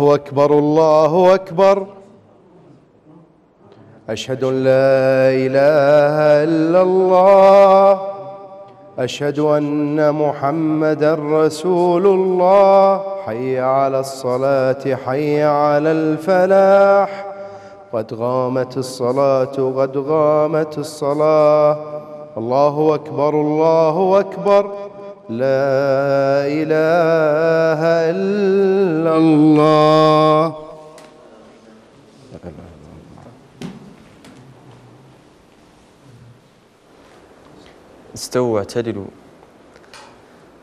أكبر الله أكبر. أشهد أن لا إله إلا الله. أشهد أن محمدا رسول الله. حي على الصلاة حي على الفلاح. قد غامت الصلاة قد غامت الصلاة. الله أكبر الله أكبر. لا إله إلا الله. استووا اعتدلوا.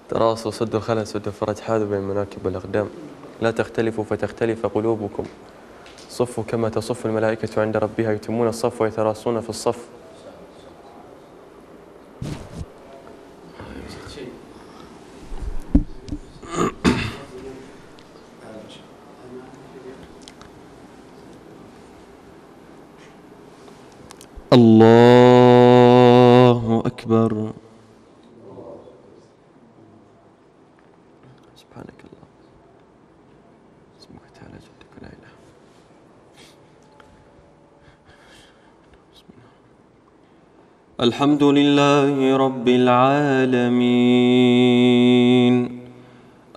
تراصوا سدوا الخلل سدوا الفرج حاذوا بين المناكب والأقدام لا تختلفوا فتختلف قلوبكم. صفوا كما تصف الملائكة عند ربها يتمون الصف ويتراصون في الصف. الله أكبر. سبحانك الله اسمك تعالى جدك لا إله. الحمد لله رب العالمين.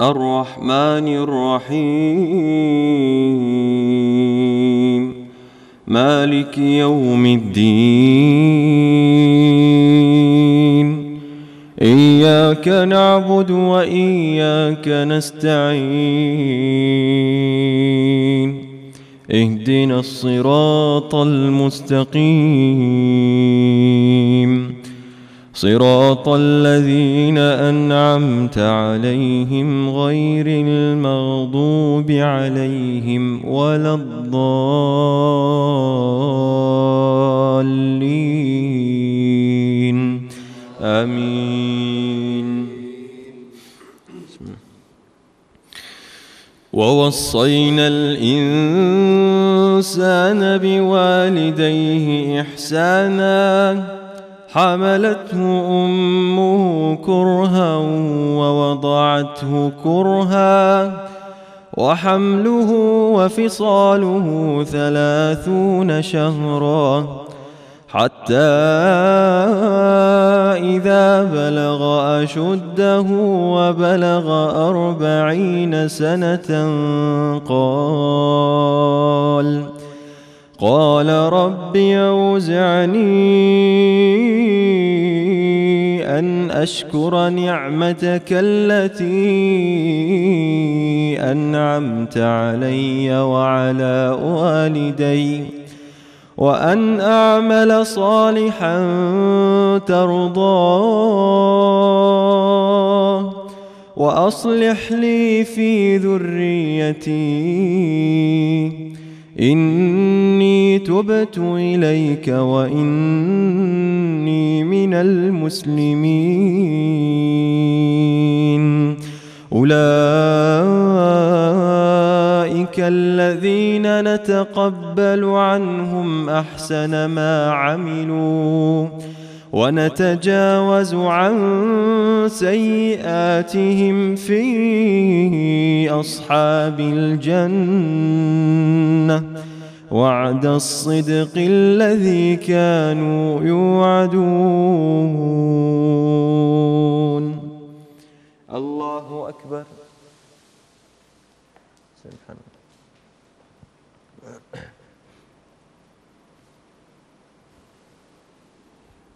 الرحمن الرحيم. مالك يوم الدين. إياك نعبد وإياك نستعين. اهدنا الصراط المستقيم. صراط الذين أنعمت عليهم غير المغضوب عليهم ولا الضالين. آمين. ووصينا الإنسان بوالديه إحسانا. حملته أمه كرها ووضعته كرها وحمله وفصاله ثلاثون شهرا حتى إذا بلغ أشده وبلغ أربعين سنة قال أشكر نعمتك التي أنعمت علي وعلى والدي وأن أعمل صالحا ترضاه وأصلح لي في ذريتي. إني تبت إليك وإني من المسلمين. أولئك الذين نتقبل عنهم أحسن ما عملوا. ونتجاوز عن سيئاتهم في أصحاب الجنة. وعد الصدق الذي كانوا يوعدون. الله أكبر. سبحان الله.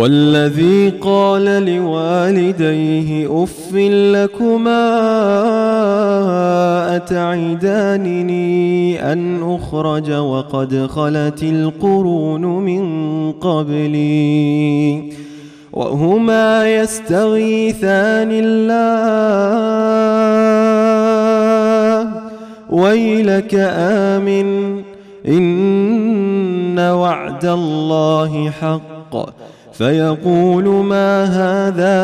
والذي قال لوالديه اف لكما اتعدانني ان اخرج وقد خلت القرون من قبلي وهما يستغيثان الله ويلك امن ان وعد الله حق فيقول ما هذا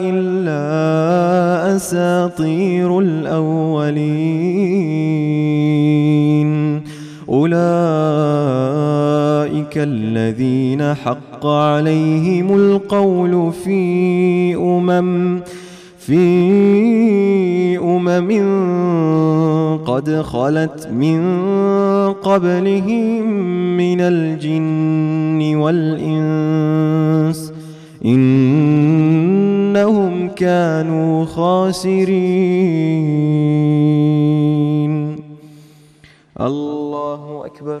إلا أساطير الأولين. أولئك الذين حق عليهم القول في أمم في أمم قد خلت من قبلهم من الجن والإنس إنهم كانوا خاسرين. الله أكبر.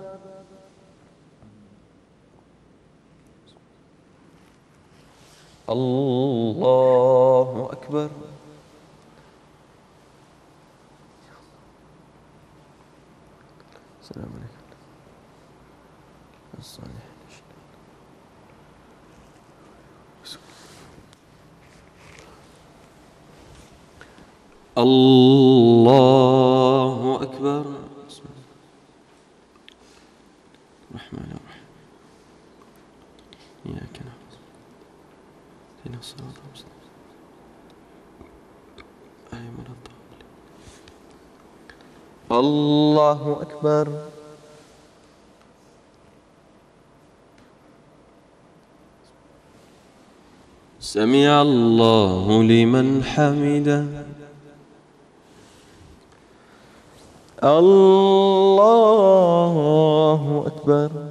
الله أكبر. السلام عليكم. الصالحين الله أكبر. بسم الله الرحمن الرحيم. إياك نعبد اهدنا الصراط المستقيم الله أكبر سمع الله لمن حمده الله أكبر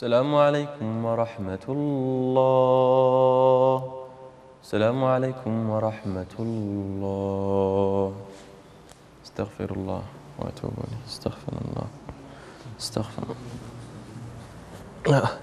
السلام عليكم ورحمة الله. السلام عليكم ورحمة الله. استغفر الله وأتوب إليه. استغفر الله. استغفر الله.